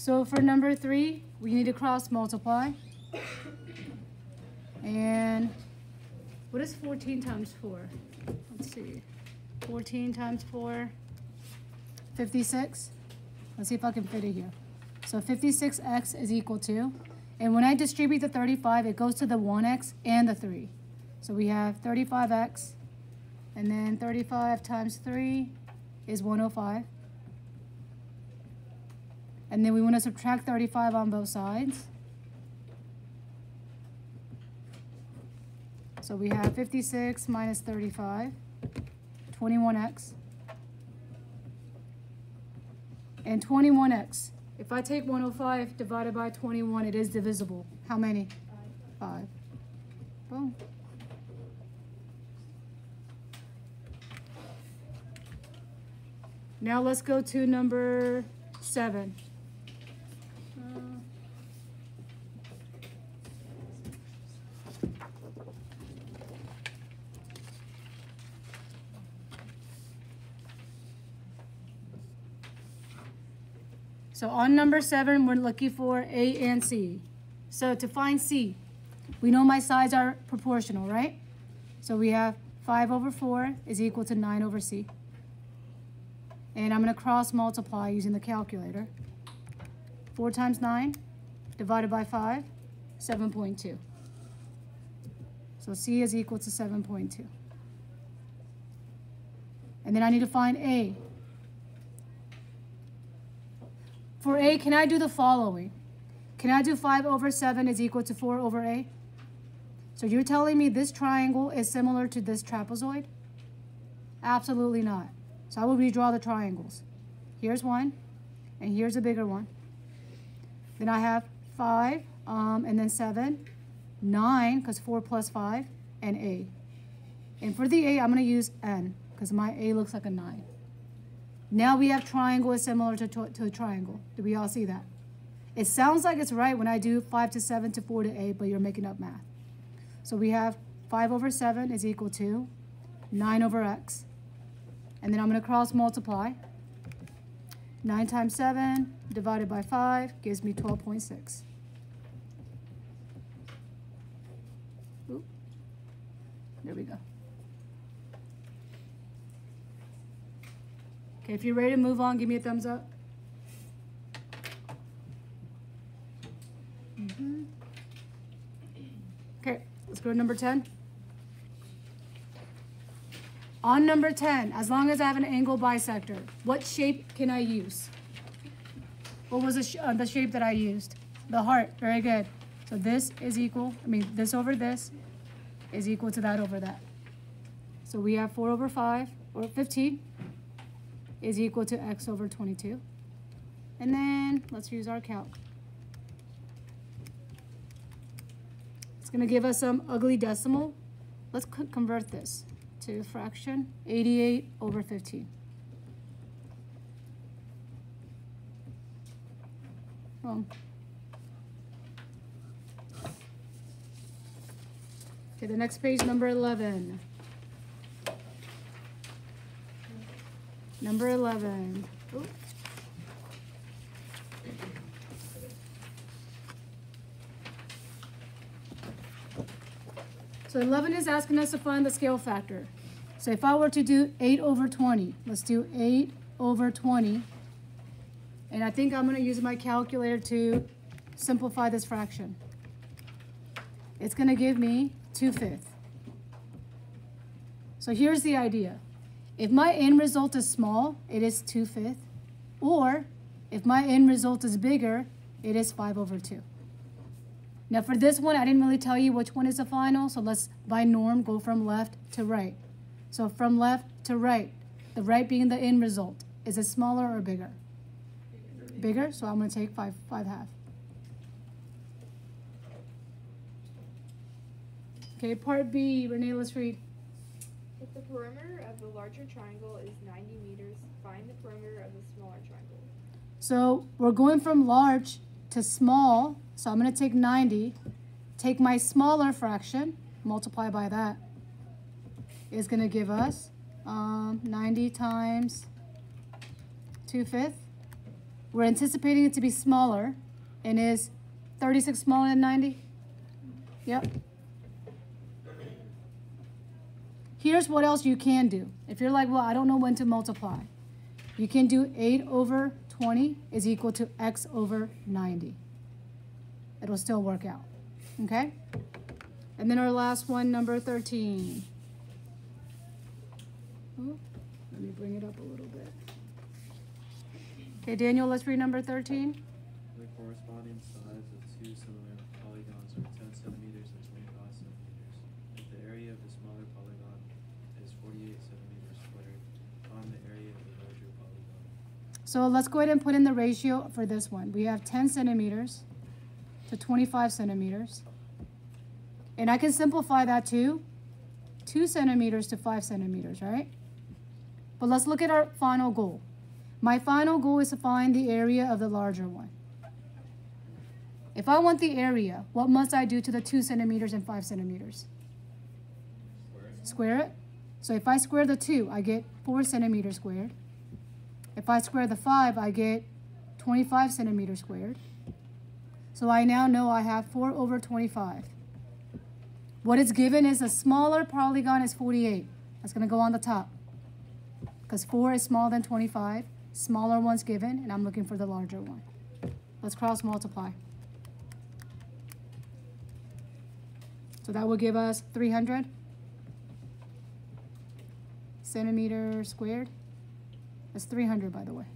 So for number three, we need to cross multiply. And what is 14 times 4? Let's see. 14 times 4, 56. Let's see if I can fit it here. So 56x is equal to, and when I distribute the 35, it goes to the 1x and the 3. So we have 35x, and then 35 times 3 is 105. And then we want to subtract 35 on both sides. So we have 56 minus 35, 21x. And 21x. If I take 105 divided by 21, it is divisible. How many? Five. Boom. Now let's go to number seven. So on number seven, we're looking for A and C. So to find C, we know my sides are proportional, right? So we have 5 over 4 is equal to 9 over C. And I'm going to cross multiply using the calculator. 4 times 9 divided by 5, 7.2. So C is equal to 7.2. And then I need to find A. For A, can I do the following? Can I do 5 over 7 is equal to 4 over A? So you're telling me this triangle is similar to this trapezoid? Absolutely not. So I will redraw the triangles. Here's one, and here's a bigger one. Then I have 5, um, and then 7, 9, because 4 plus 5, and A. And for the A, I'm going to use N, because my A looks like a 9. Now we have triangle is similar to, to, to a triangle. Do we all see that? It sounds like it's right when I do 5 to 7 to 4 to 8, but you're making up math. So we have 5 over 7 is equal to 9 over x. And then I'm going to cross multiply. 9 times 7 divided by 5 gives me 12.6. There we go. Okay, if you're ready to move on, give me a thumbs up. Mm -hmm. Okay, let's go to number 10. On number 10, as long as I have an angle bisector, what shape can I use? What was the, sh uh, the shape that I used? The heart, very good. So this is equal, I mean, this over this is equal to that over that. So we have 4 over 5, or 15 is equal to x over 22. And then let's use our calc. It's going to give us some ugly decimal. Let's convert this to fraction, 88 over 15. Wrong. Okay, the next page, number 11. Number 11. Ooh. So 11 is asking us to find the scale factor. So if I were to do 8 over 20, let's do 8 over 20. And I think I'm going to use my calculator to simplify this fraction. It's going to give me 2 fifths. So here's the idea. If my end result is small, it is 2 fifths. Or if my end result is bigger, it is 5 over 2. Now for this one, I didn't really tell you which one is the final, so let's, by norm, go from left to right. So from left to right, the right being the end result. Is it smaller or bigger? Bigger, so I'm going to take 5, 5 half. Okay, part B, Renee, let's read. If the perimeter of the larger triangle is 90 meters, find the perimeter of the smaller triangle. So we're going from large to small, so I'm going to take 90, take my smaller fraction, multiply by that, is going to give us um, 90 times 2 fifths We're anticipating it to be smaller and is 36 smaller than 90? Yep. Here's what else you can do. If you're like, well, I don't know when to multiply. You can do 8 over 20 is equal to x over 90. It'll still work out. Okay? And then our last one, number 13. Oh, let me bring it up a little bit. Okay, Daniel, let's read number 13. The corresponding of two similar polygons are ten centimeters and twenty-five centimeters. If the area of the 48 centimeters squared on the area of the larger polygon. So let's go ahead and put in the ratio for this one. We have 10 centimeters to 25 centimeters. And I can simplify that to 2 centimeters to 5 centimeters, right? But let's look at our final goal. My final goal is to find the area of the larger one. If I want the area, what must I do to the 2 centimeters and 5 centimeters? Square it. Square it. So if I square the 2, I get 4 centimeters squared. If I square the 5, I get 25 centimeters squared. So I now know I have 4 over 25. What is given is a smaller polygon is 48. That's going to go on the top. Because 4 is smaller than 25. Smaller one's given, and I'm looking for the larger one. Let's cross multiply. So that will give us 300 centimeters squared. That's 300, by the way.